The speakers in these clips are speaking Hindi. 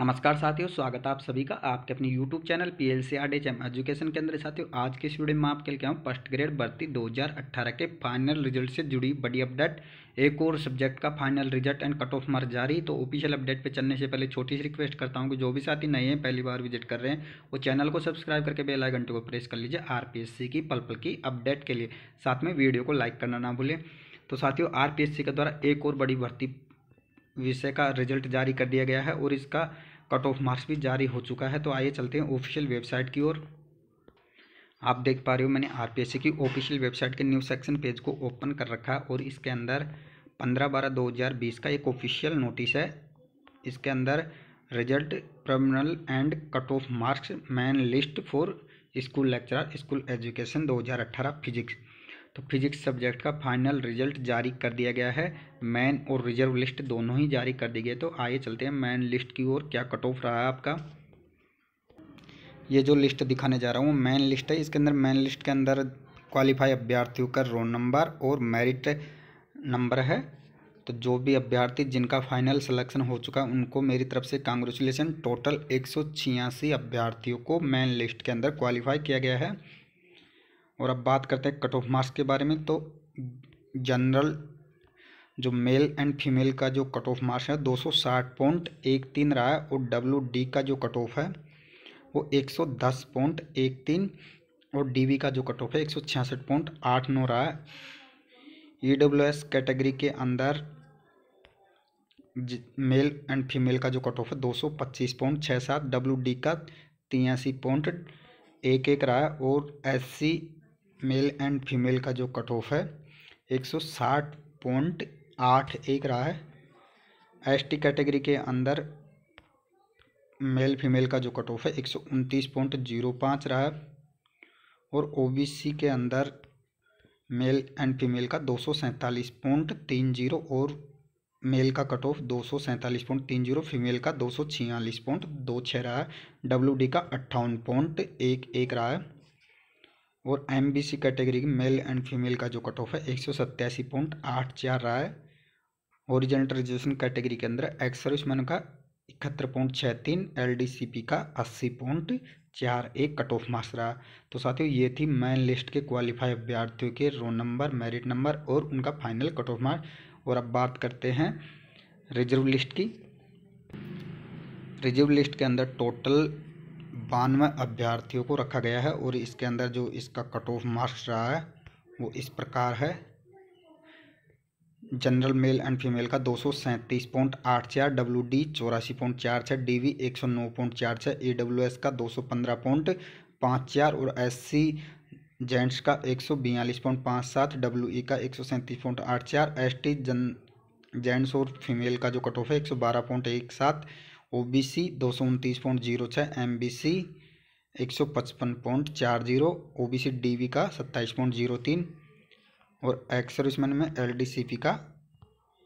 नमस्कार साथियों, स्वागत है आप सभी का आपके अपने YouTube channel P L C R D M education के अंदर। साथियों, आज के इस वीडियो में आपके लिए फ़र्स्ट ग्रेड भर्ती 2018 के फाइनल रिज़ल्ट से जुड़ी बड़ी अपडेट एक और सब्जेक्ट का final result and cut off mark जारी। तो ऑफिशियल अपडेट पे चलने से पहले छोटी सी रिक्वेस्ट करता हूँ कि जो भी साथी नए हैं, पहली बार विज़िट कर रहे हैं, वो चैनल को सब्सक्राइब करके बेल आइकन को प्रेस कर लीजिए आरपीएससी की पल पल की अपडेट के लिए। साथ में वीडियो को लाइक करना ना भूलें। तो साथियों आर के द्वारा एक और बड़ी भर्ती विषय का रिज़ल्ट जारी कर दिया गया है और इसका कट ऑफ़ मार्क्स भी जारी हो चुका है तो आइए चलते हैं ऑफिशियल वेबसाइट की ओर। आप देख पा रहे हो मैंने आरपीएससी की ऑफिशियल वेबसाइट के न्यूज़ सेक्शन पेज को ओपन कर रखा है और इसके अंदर पंद्रह बारह दो हज़ार बीस का एक ऑफिशियल नोटिस है। इसके अंदर result प्रमिनल and cut off marks main list for school lecturer school education 2018 physics तो फिजिक्स सब्जेक्ट का फाइनल रिज़ल्ट जारी कर दिया गया है। मैन और रिज़र्व लिस्ट दोनों ही जारी कर दी गई। तो आइए चलते हैं मैन लिस्ट की ओर। क्या कट ऑफ़ रहा है आपका? ये जो लिस्ट दिखाने जा रहा हूँ मैन लिस्ट है। इसके अंदर मैन लिस्ट के अंदर क्वालिफाई अभ्यर्थियों का रोल नंबर और मेरिट नंबर है। तो जो भी अभ्यर्थी जिनका फाइनल सिलेक्शन हो चुका है, उनको मेरी तरफ़ से कांग्रेचुलेसन टोटल एक अभ्यर्थियों को मैन लिस्ट के अंदर क्वालिफाई किया गया है। और अब बात करते हैं कट ऑफ़ मार्क्स के बारे में तो जनरल जो मेल एंड फीमेल का जो कट ऑफ़ मार्क्स है, दो सौ साठ पॉइंट एक तीन रहा है और डब्ल्यू डी का जो कट ऑफ़ है, वो एक सौ दस पॉइंट एक तीन और डी वी का जो कट ऑफ़ है, एक सौ छियासठ पॉइंट आठ नौ रहा है। ई डब्ल्यू एस कैटेगरी के अंदर मेल एंड फीमेल का जो कट ऑफ़ है, दो सौ पच्चीस पॉइंट छः सात डब्ल्यू डी का तिरासी पॉइंट एक एक रहा है और S C male and female का जो कट ऑफ़ है, एक सौ साठ पॉइंट आठ एक रहा है। एस टी कैटेगरी के अंदर मेल फीमेल का जो कट ऑफ़ है, एक सौ उनतीस पॉइंट ज़ीरो पाँच रहा है। और ओ बी सी के अंदर मेल एंड फीमेल का दो सौ सैंतालीस पॉइंट तीन ज़ीरो और मेल का कट ऑफ़ दो सौ सैंतालीस पॉइंट तीन ज़ीरो, फीमेल का दो सौ छियालीस पॉइंट दो छः रहा है। डब्ल्यू डी का अट्ठावन पॉइंट एक एक रहा है। और एम बी सी कैटेगरी की मेल एंड फीमेल का जो कट ऑफ़ है, एक सौ सत्तासी पॉइंट आठ चार रहा है। ओरिजेंटल रिजर्वेशन कैटेगरी के अंदर एक्स सर्विसमैन का इकहत्तर पॉइंट छः तीन एल डी सी पी का अस्सी पॉइंट चार एक कट ऑफ़ मार्क्स रहा। तो साथियों, ये थी मेन लिस्ट के क्वालिफाई अभ्यर्थियों के रोल नंबर मेरिट नंबर और उनका फाइनल कट ऑफ़ मार्क्स और अब बात करते हैं रिज़र्व लिस्ट की। रिज़र्व लिस्ट के अंदर टोटल बानवे अभ्यर्थियों को रखा गया है और इसके अंदर जो इसका कट ऑफ़ मार्क्स रहा है, वो इस प्रकार है। जनरल मेल एंड फीमेल का दो सौ सैंतीस पॉइंट आठ चार डब्ल्यू डी चौरासी पॉइंट चार छः डी वी एक सौ नौ पॉइंट चार छः ए डब्ल्यू एस का दो सौ पंद्रह पॉइंट पाँच चार और एस सी जेंट्स का एक सौ बयालीस पॉइंट पाँच सात डब्ल्यू ई का एक सौ सैंतीस पॉइंट आठ चार एस टी जन जेंट्स और फीमेल का जो कट ऑफ़ है, एक सौ बारह पॉइंट एक सात ओ बी सी दो सौ उनतीस पॉइंट ज़ीरो छः एम बी सी एक सौ पचपन पॉइंट चार zero O B C D V का सत्ताईस पॉइंट ज़ीरो तीन और एक्स सर्विसमैन में एल डी सी पी का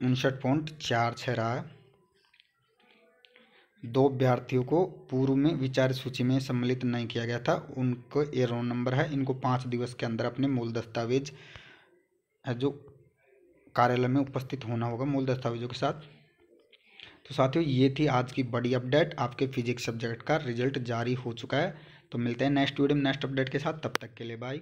उनसठ पॉइंट चार छः रहा है। दो अभ्यर्थियों को पूर्व में विचार सूची में सम्मिलित नहीं किया गया था। उनको ये रोल नंबर है। इनको पाँच दिवस के अंदर अपने मूल दस्तावेज़ जो कार्यालय में उपस्थित होना होगा, मूल दस्तावेजों के साथ। तो साथियों, ये थी आज की बड़ी अपडेट। आपके फिजिक्स सब्जेक्ट का रिज़ल्ट जारी हो चुका है। तो मिलते हैं नेक्स्ट वीडियो में नेक्स्ट अपडेट के साथ। तब तक के लिए बाय